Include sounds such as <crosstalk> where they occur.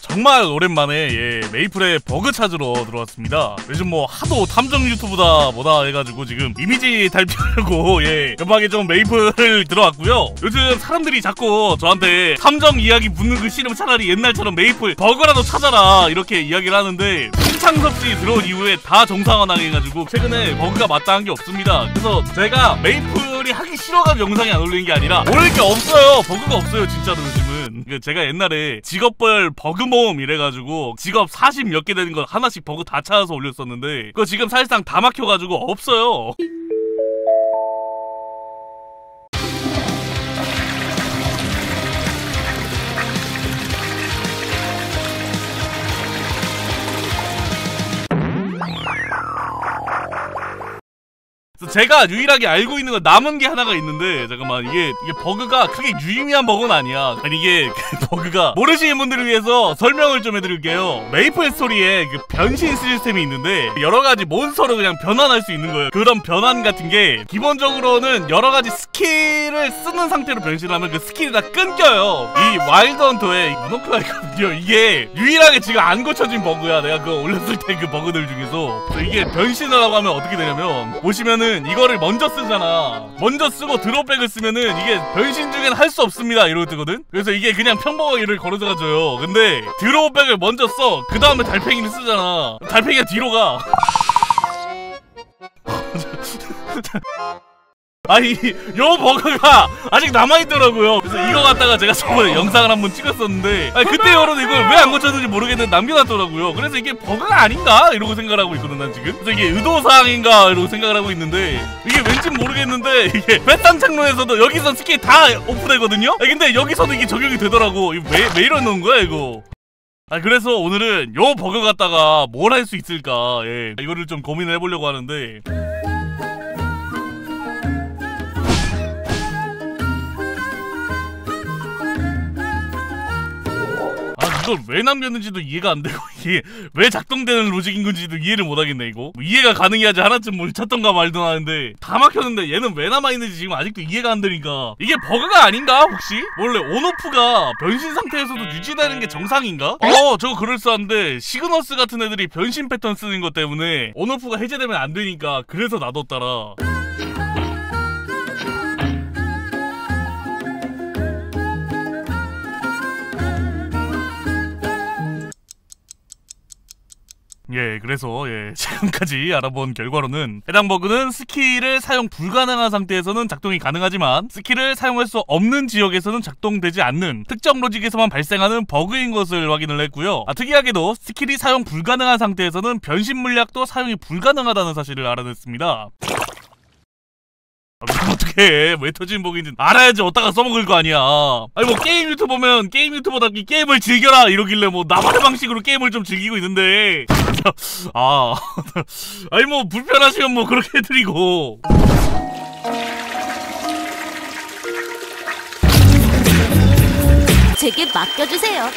정말 오랜만에 예, 메이플에 버그 찾으러 들어왔습니다. 요즘 뭐 하도 탐정 유튜브다 뭐다 해가지고 지금 이미지 탈피하려고 <laughs> 예, 급하게 좀 메이플을 들어왔고요. 요즘 사람들이 자꾸 저한테 탐정 이야기 붙는 거 싫으면 차라리 옛날처럼 메이플 버그라도 찾아라 이렇게 이야기를 하는데 신창섭 씨 들어온 이후에 다 정상화나게 해가지고 최근에 버그가 마땅한 게 없습니다. 그래서 제가 메이플이 하기 싫어가지고 영상이 안 올리는 게 아니라 올릴 게 없어요. 버그가 없어요 진짜로 요즘 은. 그 제가 옛날에 직업별 버그 모음 이래가지고 직업 40 몇 개 되는 거 하나씩 버그 다 찾아서 올렸었는데 그거 지금 사실상 다 막혀가지고 없어요. 그래서 제가 유일하게 알고 있는 건 남은 게 하나가 있는데 잠깐만 이게 이게 버그가 크게 유의미한 버그는 아니야. 아니 이게 그 <laughs> 버그가 모르시는 분들을 위해서 설명을 좀 해드릴게요. 메이플 스토리에 그 변신 시스템이 있는데 여러 가지 몬스터로 그냥 변환할 수 있는 거예요. 그런 변환 같은 게 기본적으로는 여러 가지 스킬을 쓰는 상태로 변신하면 그 스킬이 다 끊겨요. 이 와일드 헌터에 문워크가 있거든요. 이게 유일하게 지금 안 고쳐진 버그야. 내가 그거 올렸을 때 그 버그들 중에서 이게 변신을 하고 하면 어떻게 되냐면 보시면은 이거를 먼저 쓰잖아. 먼저 쓰고 드로우백을 쓰면은 이게 변신 중엔 할 수 없습니다. 이러고 뜨거든. 그래서 이게 그냥 평범하게를 걸어다가 줘요. 근데 드로우백을 먼저 써. 그 다음에 달팽이를 쓰잖아. 달팽이가 뒤로 가. <laughs> <laughs> 아니 요 버그가 아직 남아있더라고요. 그래서 이거 갖다가 제가 저번에 영상을 한번 찍었었는데 아니 그때 여러분 이걸 왜 안 고쳤는지 모르겠는데 남겨놨더라고요. 그래서 이게 버그가 아닌가? 이러고 생각을 하고 있거든 난 지금. 그래서 이게 의도사항인가? 이러고 생각을 하고 있는데 이게 왠지 모르겠는데 이게 배딴 창론에서도 여기서 스킬 다 오프되거든요? 아니, 근데 여기서도 이게 적용이 되더라고. 이거 왜, 왜 이러는 거야 이거? 아 그래서 오늘은 요 버그 갖다가 뭘 할 수 있을까? 예. 이거를 좀 고민을 해보려고 하는데 이걸 왜 남겼는지도 이해가 안 되고 <laughs> 이게 왜 작동되는 로직인 건지도 이해를 못 하겠네 이거 뭐 이해가 가능해야지 하나쯤 뭘 찾던가 말든 하는데 다 막혔는데 얘는 왜 남아있는지 지금 아직도 이해가 안 되니까 이게 버그가 아닌가 혹시? 원래 온오프가 변신 상태에서도 유지되는 게 정상인가? 어 저거 그럴싸한데 시그너스 같은 애들이 변신 패턴 쓰는 것 때문에 온오프가 해제되면 안 되니까 그래서 놔뒀더라 예, 그래서 예, <laughs> 지금까지 알아본 결과로는 해당 버그는 스킬을 사용 불가능한 상태에서는 작동이 가능하지만 스킬을 사용할 수 없는 지역에서는 작동되지 않는 특정 로직에서만 발생하는 버그인 것을 확인을 했고요. 아, 특이하게도 스킬이 사용 불가능한 상태에서는 변신 물약도 사용이 불가능하다는 사실을 알아냈습니다. 아, 어떡해 왜 터진 버그인지 알아야지 어디다가 써먹을 거 아니야 아니 뭐 게임 유튜버면 게임 유튜버답게 게임을 즐겨라 이러길래 뭐 나만의 방식으로 게임을 좀 즐기고 있는데 <laughs> 아 <laughs> 아니 뭐 불편하시면 뭐 그렇게 해드리고 제게 맡겨주세요.